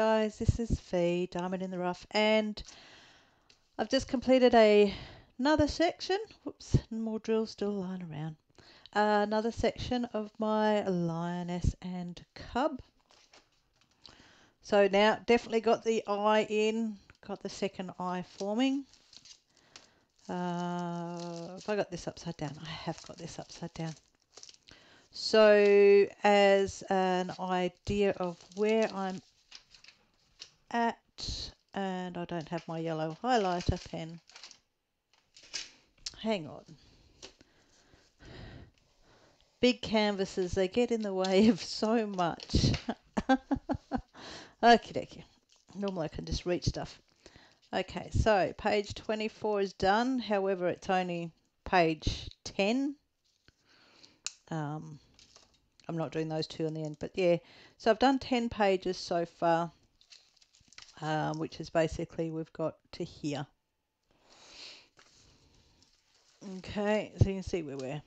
Guys, this is Fi, Diamond in the Rough, and I've just completed a another section. Whoops, more drills still lying around. Uh, another section of my lioness and cub. So now definitely got the eye in, got the second eye forming. Uh, if I got this upside down, I have got this upside down. So as an idea of where I'm at, and I don't have my yellow highlighter pen. Hang on. Big canvases, they get in the way of so much. okay, okay. Normally I can just reach stuff. Okay, so page 24 is done. However, it's only page 10. Um, I'm not doing those two in the end, but yeah. So I've done 10 pages so far um, which is basically we've got to here. Okay, so you can see where we're.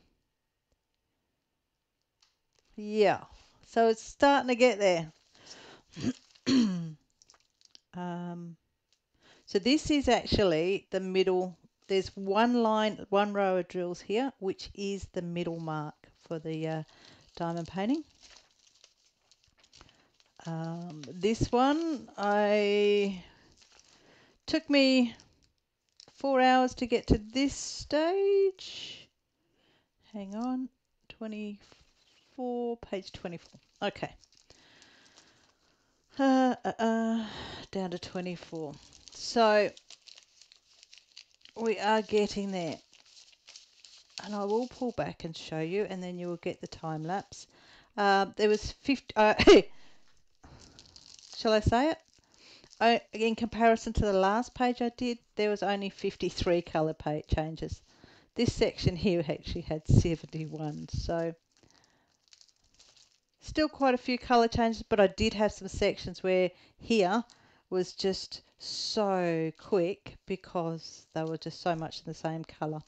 Yeah, so it's starting to get there. um, so this is actually the middle. There's one line, one row of drills here, which is the middle mark for the uh, diamond painting. Um, this one, I took me four hours to get to this stage. Hang on, 24, page 24. Okay. Uh, uh, uh, down to 24. So we are getting there. And I will pull back and show you, and then you will get the time lapse. Uh, there was 50. Shall I say it? I, in comparison to the last page I did, there was only 53 colour page changes. This section here actually had 71, so still quite a few colour changes, but I did have some sections where here was just so quick because they were just so much in the same colour.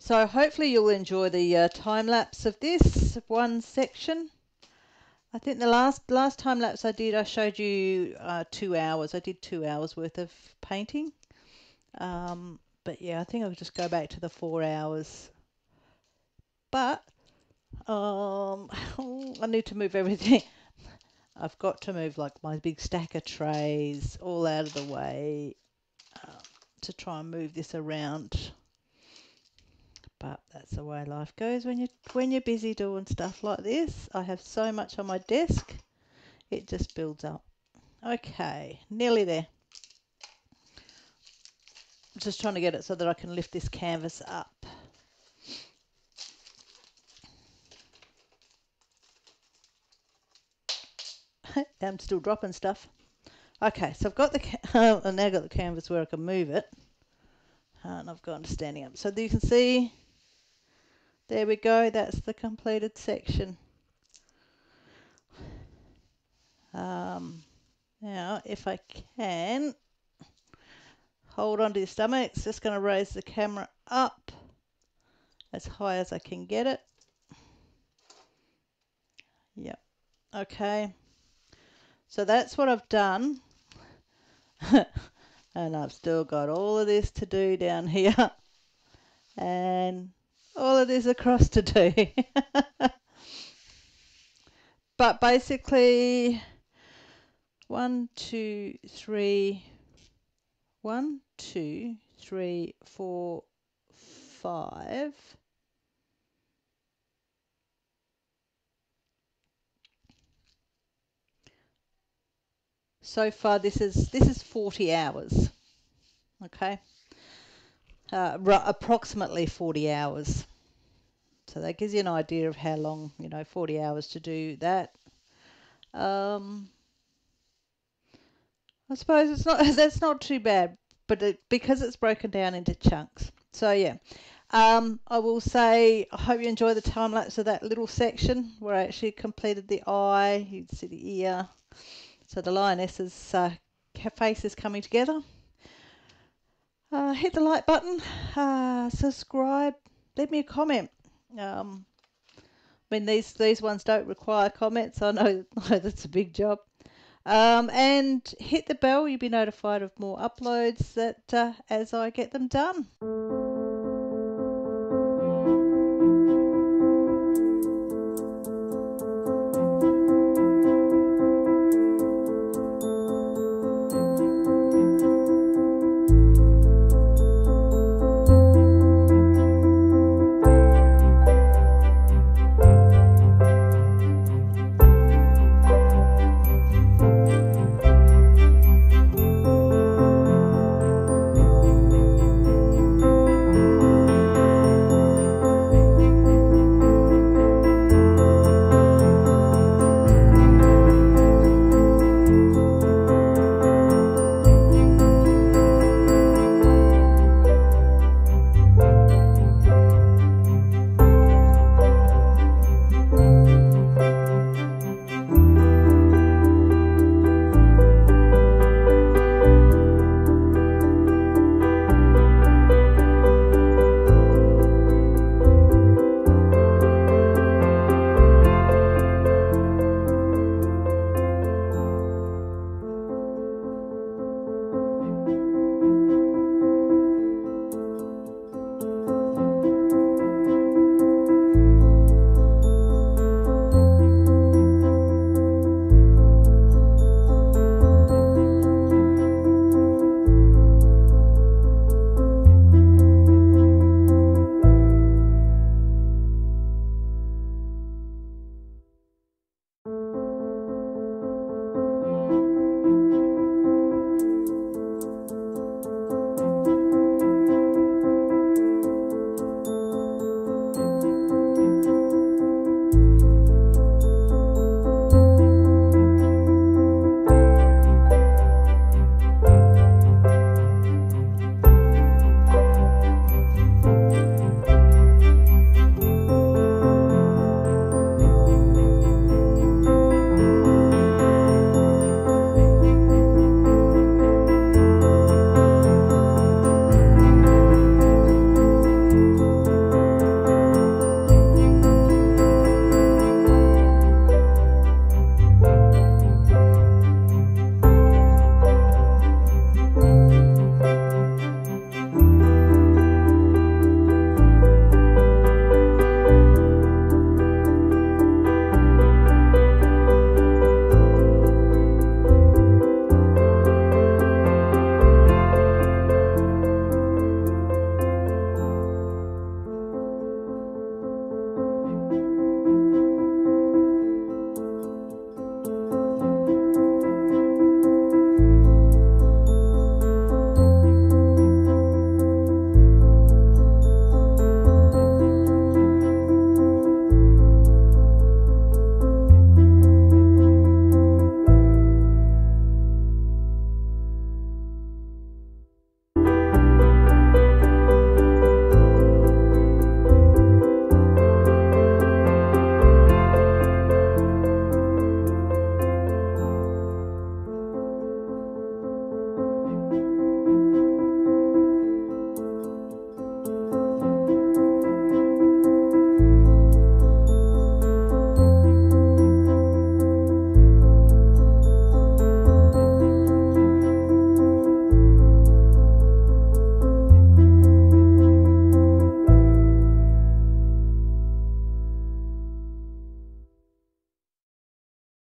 So hopefully you'll enjoy the uh, time lapse of this one section. I think the last last time lapse I did, I showed you uh, two hours. I did two hours worth of painting. Um, but yeah, I think I'll just go back to the four hours. But um, I need to move everything. I've got to move like my big stack of trays all out of the way uh, to try and move this around but that's the way life goes when you when you're busy doing stuff like this. I have so much on my desk, it just builds up. Okay, nearly there. I'm Just trying to get it so that I can lift this canvas up. I'm still dropping stuff. Okay, so I've got the, I've now got the canvas where I can move it. And I've gone to standing up. So you can see there we go, that's the completed section. Um, now, if I can, hold on to your stomach, it's just going to raise the camera up as high as I can get it. Yep, okay. So that's what I've done. and I've still got all of this to do down here. And all of this across to do. but basically, one, two, three, one, two, three, four, five. So far, this is this is 40 hours. Okay uh, approximately 40 hours. So that gives you an idea of how long, you know, 40 hours to do that. Um, I suppose it's not that's not too bad, but it, because it's broken down into chunks. So yeah, um, I will say I hope you enjoy the time lapse of that little section where I actually completed the eye. You can see the ear. So the lioness's uh, face is coming together uh, hit the like button, uh, subscribe, leave me a comment. Um, I mean, these these ones don't require comments. I know, that's a big job. Um, and hit the bell, you'll be notified of more uploads that uh, as I get them done.